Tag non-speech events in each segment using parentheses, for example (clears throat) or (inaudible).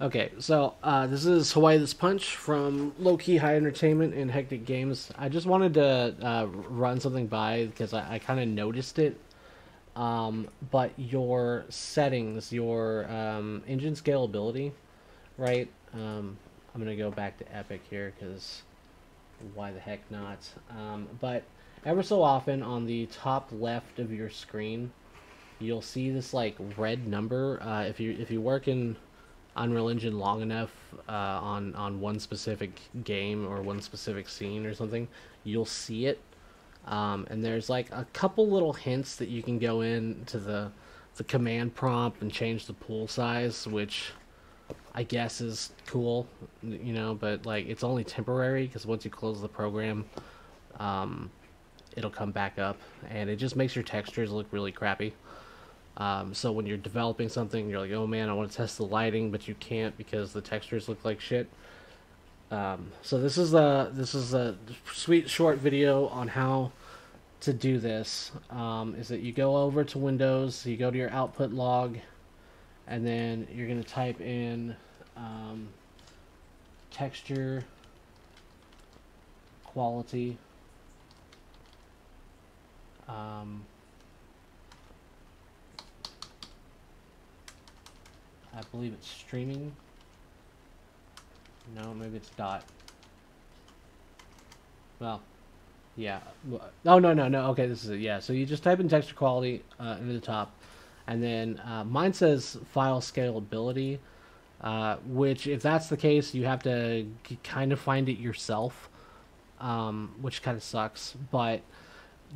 Okay, so uh, this is Hawaii This Punch from Low Key High Entertainment and Hectic Games. I just wanted to uh, run something by because I, I kind of noticed it. Um, but your settings, your um, engine scalability, right? Um, I'm gonna go back to Epic here because why the heck not? Um, but ever so often on the top left of your screen, you'll see this like red number. Uh, if you if you work in Unreal Engine long enough uh, on on one specific game or one specific scene or something, you'll see it. Um, and there's like a couple little hints that you can go in to the the command prompt and change the pool size, which I guess is cool, you know. But like it's only temporary because once you close the program, um, it'll come back up, and it just makes your textures look really crappy. Um, so when you're developing something, you're like, oh man, I want to test the lighting, but you can't because the textures look like shit. Um, so this is a this is a sweet short video on how to do this. Um, is that you go over to Windows, you go to your output log, and then you're gonna type in um, texture quality. Um, I believe it's streaming. No, maybe it's dot. Well, yeah. Oh no no no. Okay, this is it. Yeah. So you just type in texture quality uh, into the top, and then uh, mine says file scalability, uh, which if that's the case, you have to kind of find it yourself, um, which kind of sucks. But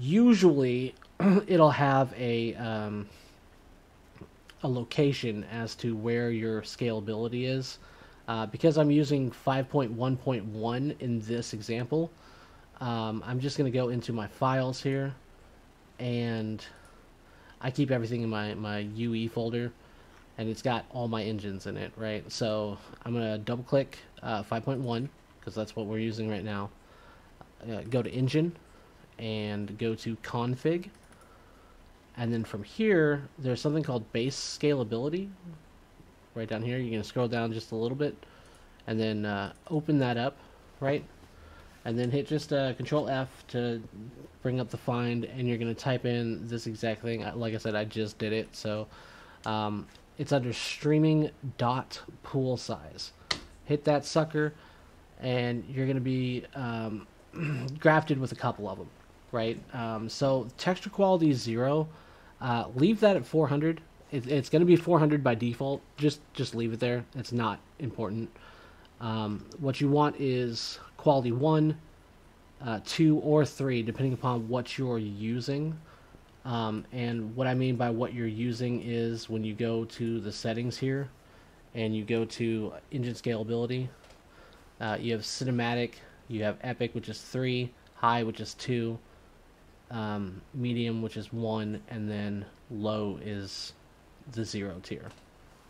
usually, (clears throat) it'll have a um, a location as to where your scalability is. Uh, because I'm using 5.1.1 in this example, um, I'm just going to go into my files here, and I keep everything in my, my UE folder, and it's got all my engines in it, right? So I'm going to double click uh, 5.1, because that's what we're using right now. Uh, go to engine, and go to config, and then from here, there's something called base scalability. Right down here, you're going to scroll down just a little bit, and then uh, open that up, right? And then hit just uh, Control F to bring up the find, and you're going to type in this exact thing. Like I said, I just did it, so um, it's under streaming dot pool size. Hit that sucker, and you're going to be um, (clears throat) grafted with a couple of them, right? Um, so texture quality is zero. Uh, leave that at 400. It, it's going to be 400 by default. Just just leave it there. It's not important. Um, what you want is quality one, uh, two, or three, depending upon what you're using. Um, and what I mean by what you're using is when you go to the settings here, and you go to engine scalability. Uh, you have cinematic, you have epic, which is three, high, which is two, um, medium, which is one, and then low is the zero tier,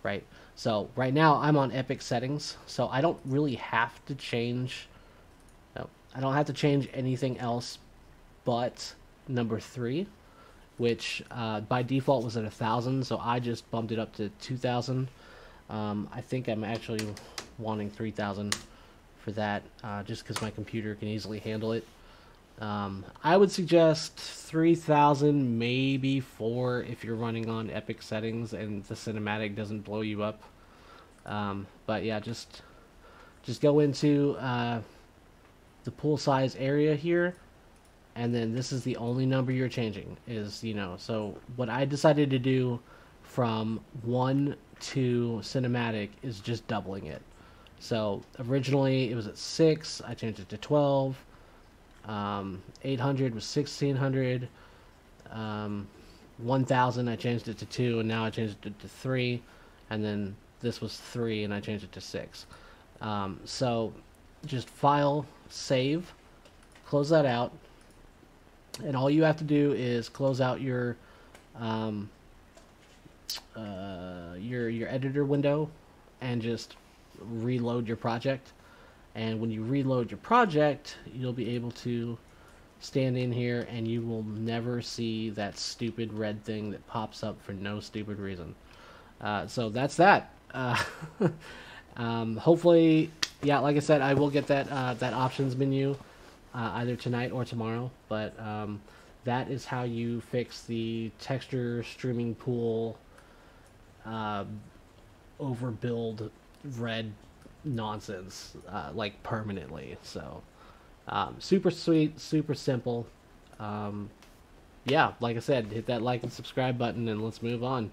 right? So right now I'm on epic settings, so I don't really have to change. No, I don't have to change anything else, but number three, which uh, by default was at a thousand, so I just bumped it up to two thousand. Um, I think I'm actually wanting three thousand for that, uh, just because my computer can easily handle it. Um, I would suggest 3000, maybe 4 if you're running on epic settings and the cinematic doesn't blow you up. Um, but yeah, just just go into uh, the pool size area here, and then this is the only number you're changing. Is you know, so what I decided to do from one to cinematic is just doubling it. So originally it was at six. I changed it to twelve. Um, 800 was 1600. Um, 1000 I changed it to 2 and now I changed it to 3 and then this was 3 and I changed it to 6. Um, so just file, save, close that out and all you have to do is close out your um, uh, your your editor window and just reload your project and when you reload your project you'll be able to stand in here and you will never see that stupid red thing that pops up for no stupid reason uh, so that's that uh, (laughs) Um, hopefully, yeah, like I said, I will get that uh, that options menu uh, either tonight or tomorrow. But um, that is how you fix the texture streaming pool uh, over budget red nonsense uh, like permanently. So um, super sweet, super simple. Um, yeah, like I said, hit that like and subscribe button and let's move on.